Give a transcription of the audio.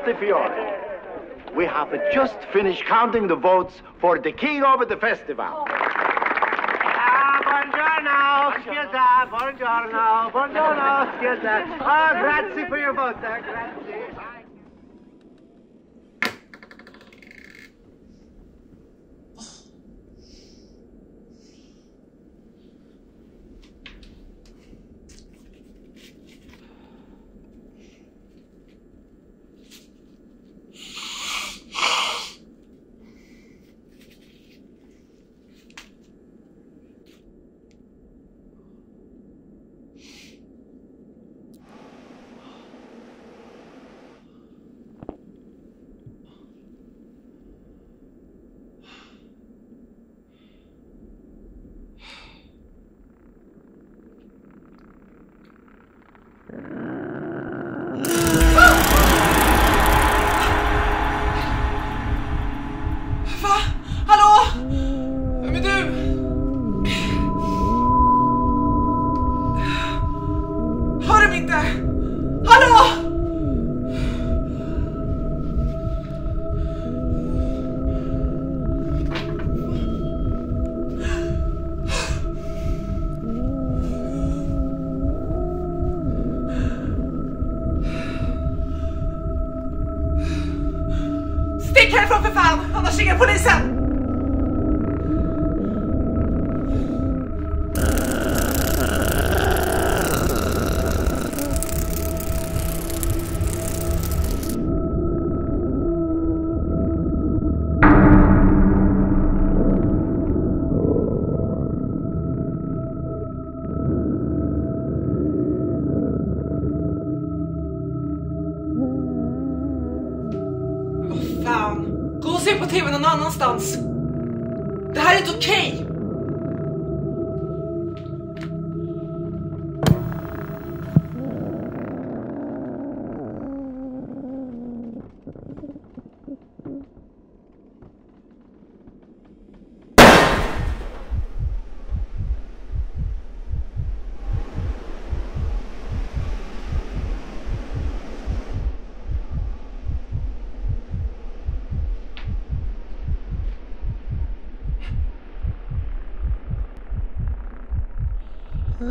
Montefiore. We have just finished counting the votes for the king of the festival. Ah, buongiorno, scusa, buongiorno, buongiorno, scusa. Ah, grazie for your vote, eh, grazie. Härifrån för fan, annars ringer polisen! På TV någon annanstans. Det här är inte okej. Ah.